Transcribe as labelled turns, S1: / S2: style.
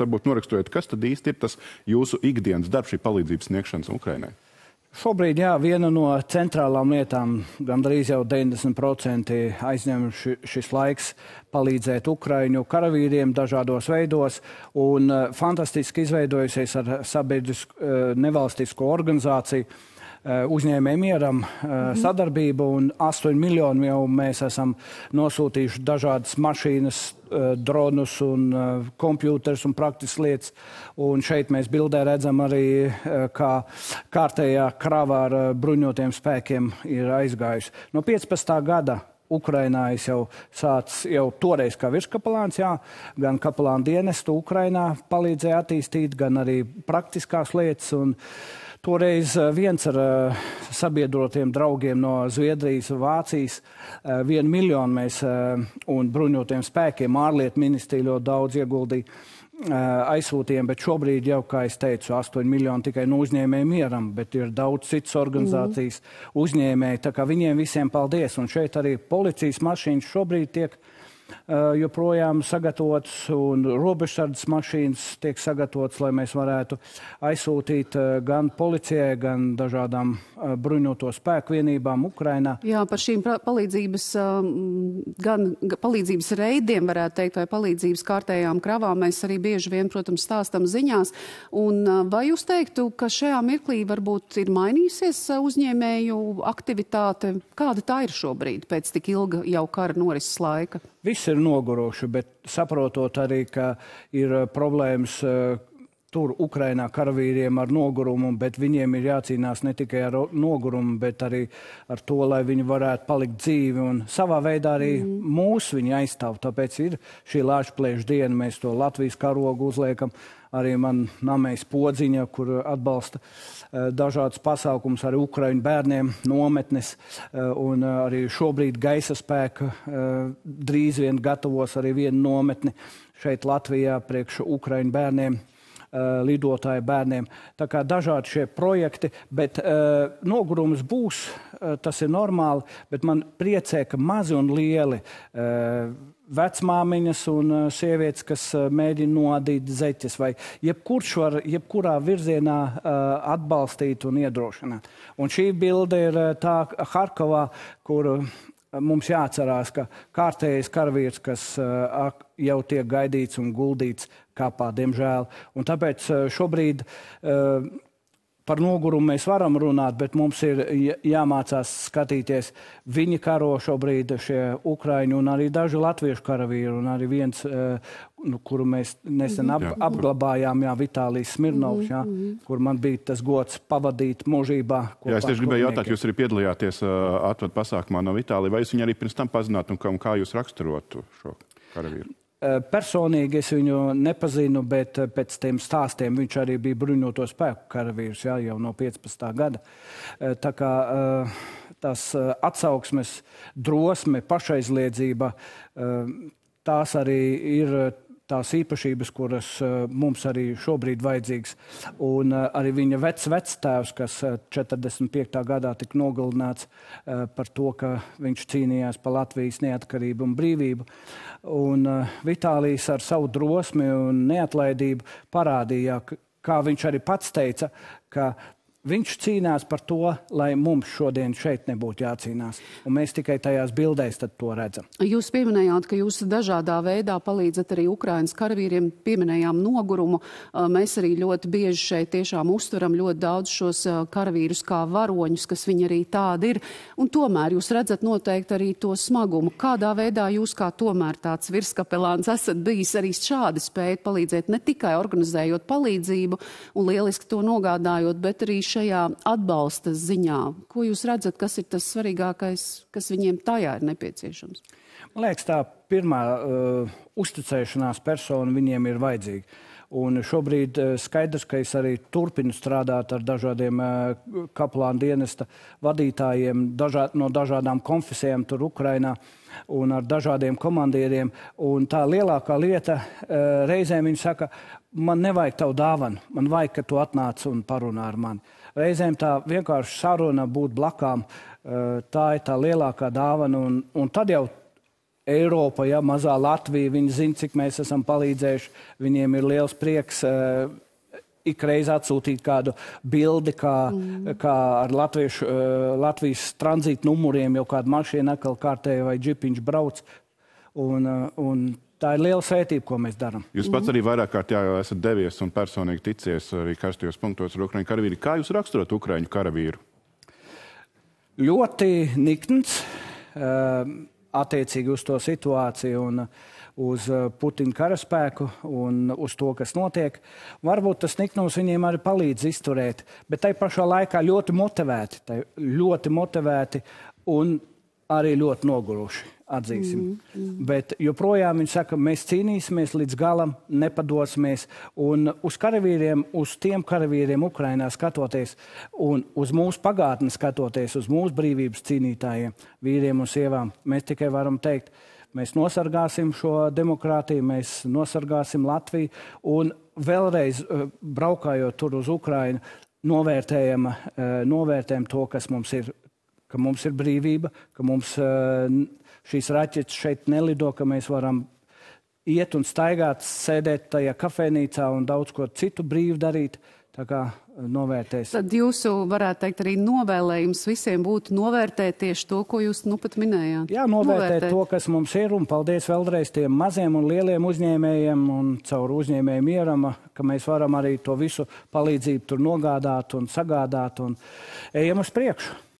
S1: Varbūt noraksturiet, kas tad īsti ir tas jūsu ikdienas darbs, šī palīdzības sniegšanas Ukrainai?
S2: Šobrīd, jā, viena no centrālām lietām, gandrīz jau 90% aizņem ši, šis laiks palīdzēt Ukraiņu karavīriem dažādos veidos, un uh, fantastiski izveidojusies ar sabiedrisku uh, nevalstisko organizāciju uh, uzņēmēju mieram mm. sadarbību, un 8 miljonu jau mēs esam nosūtījuši dažādas mašīnas, Eh, dronus un kompjūters un praktiskas lietas. Un šeit mēs bildē redzam arī, kā kārtējā krava ar bruņotiem spēkiem ir aizgājusi. No 15. gada Ukrainā es jau sācu jau toreiz kā virskapelāns, jā, gan kapelāna dienestu Ukrainā palīdzēja attīstīt, gan arī praktiskās lietas. Un, uh, Toreiz eh, viens ar uh, sabiedrotiem draugiem no Zviedrijas, Vācijas, uh, vienu miljonu mēs un bruņotiem spēkiem ārlietu ministrija ļoti daudz ieguldīja aizsūtījām, bet šobrīd jau, kā es teicu, 8 miljoni tikai no uzņēmēju mieram, bet ir daudz citas organizācijas mm. uzņēmēji, tā kā viņiem visiem paldies. Un šeit arī policijas mašīnas šobrīd tiek uh, Eh, joprojām sagatavotas un robežsardas mašīnas tiek sagatavotas, lai mēs varētu aizsūtīt eh, gan policijai, gan dažādām eh, bruņoto spēku vienībām Ukrainā.
S3: Jā, par šīm palīdzības, gan palīdzības reidiem, varētu teikt, vai palīdzības kārtējām kravām mēs arī bieži vien, protams, stāstam ziņās. Un vai jūs teiktu, ka šajā mirklī varbūt ir mainījusies uzņēmēju aktivitāte? Kāda tā ir šobrīd pēc tik ilga jau kara norises laika?
S2: Viss ir noguruši, bet saprotot arī, ka ir eh, problēmas uh, tur Ukrainā karavīriem ar nogurumu, bet viņiem ir jācīnās ne tikai ar nogurumu, bet arī ar to, lai viņi varētu palikt dzīvi un savā veidā arī mm. mūs viņi aizstāv. Tāpēc ir šī lāčplēša diena, mēs to Latvijas karogu uzliekam arī man namējas podziņa, kur atbalsta uh, dažādas pasākums arī Ukraiņu bērniem, nometnes, uh, un uh, arī šobrīd gaisa spēka drīz vien gatavos arī vienu nometni šeit Latvijā priekš Ukraiņu bērniem lidotāju bērniem. Tā kā dažādi šie projekti, bet uh, nogurums būs, uh, tas ir normāli, bet man priecē, ka mazi un lieli vecmāmiņas un sievietes, kas mēģina noadīt zeķes, vai jebkurš var jebkurā virzienā atbalstīt un iedrošināt. Un šī bilde ir tā Harkovā, kur mums jāatcerās, ka kārtējais karavīrs, kas jau tiek gaidīts un guldīts kapā, diemžēl. Un tāpēc šobrīd par nogurumu mēs varam runāt, bet mums ir jāmācās skatīties. Viņi karo šobrīd šie Ukraiņi un arī daži latviešu karavīri un arī viens, nu, kuru mēs nesen ap, jā. apglabājām, jā, Vitālijas Smirnovs, jā, mm -hmm. kur man bija tas gods pavadīt mūžībā.
S1: Jā, es tieši gribēju jautāt, jūs arī piedalījāties uh, atvadu pasākumā no Vitālija, vai jūs viņu arī pirms tam pazināt un kā, un kā jūs raksturotu šo karavīru?
S2: Personīgi es viņu nepazinu, bet pēc tiem stāstiem viņš arī bija bruņoto spēku karavīrs jā, jau no 15. gada. Tā kā tās atsauksmes, drosme, pašaizliedzība, tās arī ir tās īpašības, kuras uh, mums arī šobrīd vajadzīgas. Un uh, arī viņa vecs vectēvs, kas uh, 45. gadā tika nogalināts par to, ka viņš cīnījās par Latvijas neatkarību un brīvību. Un Vitālijs ar savu drosmi un neatlaidību parādīja, kā viņš arī pats teica, ka Viņš cīnās par to, lai mums šodien šeit nebūtu jācīnās. Un mēs tikai tajās bildēs to redzam.
S3: Jūs pieminējāt, ka jūs dažādā veidā palīdzat arī Ukraiņas karavīriem. Pieminējām nogurumu. Mēs arī ļoti bieži šeit tiešām uztveram ļoti daudz šos karavīrus kā varoņus, kas viņi arī tādi ir. Un tomēr jūs redzat noteikti arī to smagumu. Kādā veidā jūs kā tomēr tāds virskapelāns esat bijis arī šādi spējat palīdzēt ne tikai organizējot palīdzību un lieliski to nogādājot, bet arī šajā atbalsta ziņā? Ko jūs redzat, kas ir tas svarīgākais, kas viņiem tajā ir nepieciešams?
S2: Man liekas, tā pirmā uh, uzticēšanās persona viņiem ir vajadzīga. Un šobrīd uh, skaidrs, ka es arī turpinu strādāt ar dažādiem uh, kaplāna dienesta vadītājiem dažā, no dažādām konfesijām tur Ukrainā un ar dažādiem komandieriem. Un tā lielākā lieta uh, reizēm viņi saka, man nevajag tavu dāvanu, man vajag, ka tu atnāc un parunā ar mani. Reizēm tā vienkārši saruna būt blakām, eh, tā ir tā lielākā dāvana. Un, un tad jau Eiropa, ja mazā Latvija, viņi zina, cik mēs esam palīdzējuši. Viņiem ir liels prieks uh, ikreiz atsūtīt kādu bildi, kā, mm. kā ar latviešu, uh, Latvijas tranzītu numuriem jau kāda mašīna atkal kārtēja vai džipiņš brauc. Un, uh, un tā ir liela svētība, ko mēs darām.
S1: Jūs pats arī vairāk kārt jā, esat devies un personīgi ticies arī karstajos punktos ar Ukraiņu karavīru. Kā jūs raksturot Ukraiņu karavīru?
S2: Ļoti nikns. Uh, attiecīgi uz to situāciju un uz uh, Putina karaspēku un uz to, kas notiek. Varbūt tas niknums viņiem arī palīdz izturēt, bet tai pašā laikā ļoti motivēti, ļoti motivēti un arī ļoti noguruši. Atzīsim. Mm, mm. Bet joprojām viņi saka, mēs cīnīsimies līdz galam, nepadosimies. Un uz karavīriem, uz tiem karavīriem Ukrainā skatoties, un uz mūsu pagātni skatoties, uz mūsu brīvības cīnītājiem, vīriem un sievām, mēs tikai varam teikt, mēs nosargāsim šo demokrātiju, mēs nosargāsim Latviju. Un vēlreiz eh, braukājot tur uz Ukrainu, novērtējam, eh, novērtējam to, kas mums ir ka mums ir brīvība, ka mums eh, šīs raķetes šeit nelido, ka mēs varam iet un staigāt, sēdēt tajā kafejnīcā un daudz ko citu brīvi darīt. Tā kā eh, novērtēs.
S3: Tad jūsu, varētu teikt, arī novēlējums visiem būtu novērtēt tieši to, ko jūs nu pat minējāt.
S2: Jā, novērtēt, novērtēt. to, kas mums ir, un paldies vēlreiz tiem maziem un lieliem uzņēmējiem un caur uzņēmēju mieram, ka mēs varam arī to visu palīdzību tur nogādāt un sagādāt un ejam uz priekšu.